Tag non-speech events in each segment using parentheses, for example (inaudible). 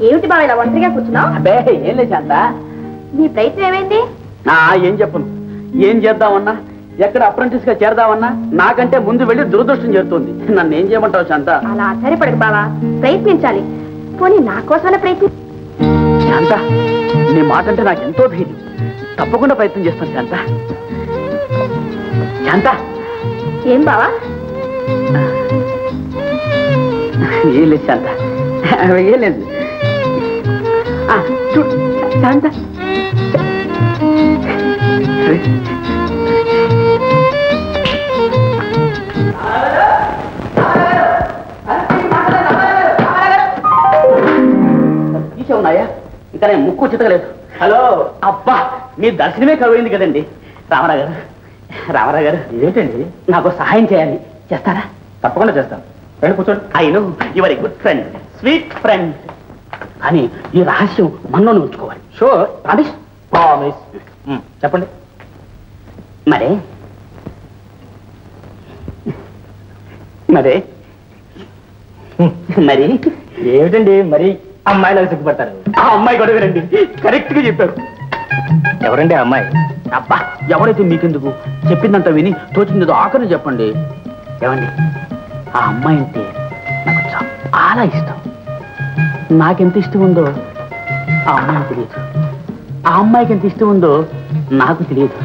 బావ ఇలా ఒంటరిగా కూర్చున్నావు? అబ్బే ఏం లేదు శాంత. నీ ప్రయత్నం ఏమైంది? ఆ, ఏం చెప్పను. ఏం చేద్దామన్నా? ఎక్కడ అప్రెంటిస్గా చేరదామన్నా? నాకంటే ముందు వెళ్ళి దురదృష్టం చేరుతుంది. నన్ను ఏం చేయమంటావు శాంత? అలా ఆశ్చర్యపడకు బావా. ప్రయత్నించాలి. పోనీ నా కోసమే ప్రయత్ని శాంత నీ మాట అంటే నాకు ఎంతో ధైర్యం. తప్పకుండా ప్రయత్నం చేస్తాను శాంత. శాంత! ఏం బావా? ఏం లేదు శాంత. ఏం లేదు. చూడు శాంత. ఉన్నాయా? ఇంకా నేను ముక్కు చితకలేదు హలో. అబ్బా మీ దర్శనమే కరువైంది కదండి. రామారావు గారు రామారావు గారు. ఏంటండి? నాకు సహాయం చేయాలి. చేస్తారా? తప్పకుండా చేస్తాను రండి కూర్చోండి. I know your good friend sweet friend. కానీ ఈ రహస్యం మనలోనే ఉంచుకోవాలి. షూర్ ప్రామిస్ ప్రామిస్ చెప్పండి. మరే? మరే? మరి? ఏమిటండి? మరి అమ్మాయిలు సిగ్గుపడతారు. ఆ అమ్మాయి కూడా వినండి. కరెక్ట్గా చెప్పారు. ఎవరండి ఆ అమ్మాయి? అబ్బా ఎవరైతే మీకెందుకు? చెప్పిందంత విని తోచిందో ఆఖరిని చెప్పండి. ఏమండి? ఆ అమ్మాయి అంటే నాకు చాలా ఇష్టం. నాకెంత ఇష్టం ఉందో ఆ అమ్మాయికి తెలియదు. ఆ అమ్మాయికి ఎంత ఇష్టం ఉందో నాకు తెలియదు.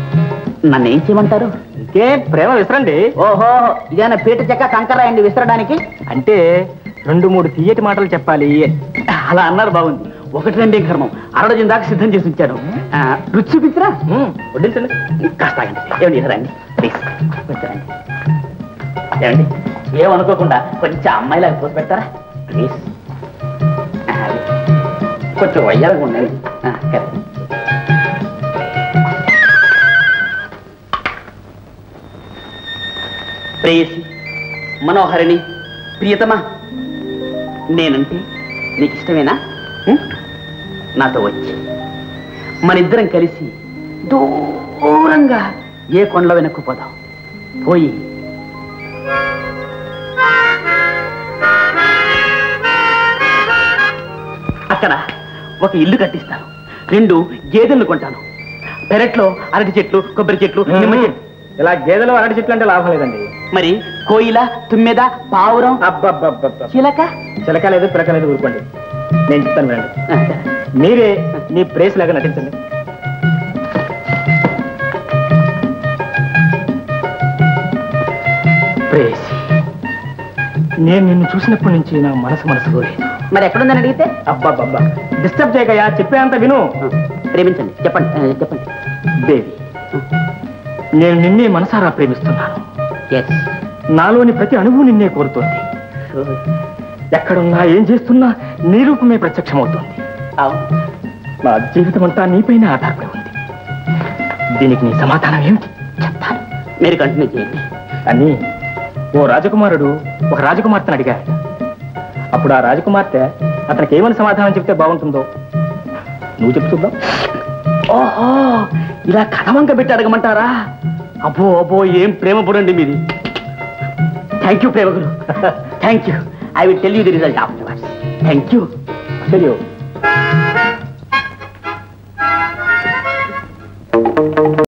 నన్ను ఏం చేయమంటారు? ఇంకే? ప్రేమ విసరండి. ఓహో ఇదేనా పీట చెక్క కంకరాయండి విసరడానికి? అంటే రెండు మూడు తీయటి మాటలు చెప్పాలి. అలా అన్నారు బాగుంది ఒకటి రెండే కర్మం అరడజన్ దాకా సిద్ధం చేసి ఉంచాను రుచి చూపించరా వడ్డించండి కాస్త ఏమండి ఇలా రండి ప్లీజ్. కొంచెం ఏమండి? ఏమనుకోకుండా కొంచెం అమ్మాయిలాగా పోసి పెడతారా? ప్లీజ్. కొంచెం వయ్యాలుగా ఉండండి. ప్రేయసి మనోహరిణి ప్రియతమా నేనంటే నీకు ఇష్టమేనా నాతో వచ్చి. మనిద్దరం కలిసి దూరంగా ఏ కొండల వెనక్కు పోదాం. పోయి. అక్కడ. ఒక ఇల్లు కట్టిస్తాను. రెండు గేదెలను కొంటాను. పెరట్లో అరటి చెట్లు కొబ్బరి చెట్లు నిమ్మ చెట్లు. ఇలా గేదెలు అరటి చెట్లు అంటే లాభం లేదండి. మరి కోయిల తుమ్మెద పావురం చిలక? చిలక లేదు పిలక లేదు ఊరుకోండి. నేను చెప్తాను వినండి. (laughs) మీరే మీ ప్రేస్ లాగా నటించండి. ప్రేసి నేను నిన్ను చూసినప్పటి నుంచి నా మనసు మనసు లేదు. మరి ఎక్కడుందని అడిగితే? అబ్బాబ్బా డిస్టర్బ్ చేయకయా చెప్పేంత విను. ప్రేమించండి చెప్పండి చెప్పండి. దేవి నేను నిన్నే మనసారా ప్రేమిస్తున్నాను. ఎస్ నాలోని ప్రతి అణువు నిన్నే కోరుతోంది. ఎక్కడున్నా ఏం చేస్తున్నా నీ రూపమే ప్రత్యక్షమవుతోంది. నా జీవితం అంతా నీపైన ఆధారపడి ఉంది. దీనికి నీ సమాధానం ఏమిటి? చెప్తాను. మీరు కంటిన్యూ చేయండి. అని ఓ రాజకుమారుడు ఒక రాజకుమార్తెను అడిగాడు అప్పుడు ఆ రాజకుమార్తె అతనికి ఏమని సమాధానం చెప్తే బాగుంటుందో? నువ్వు చెప్పు చూద్దాం. ఓహో ఇలా కథవంక పెట్టి అడగమంటారా? అబ్బో అబ్బో ఏం ప్రేమ పురండి మీది. Thank you ప్రేమకులు. Thank you I will tell you the result of thank you తెలియదు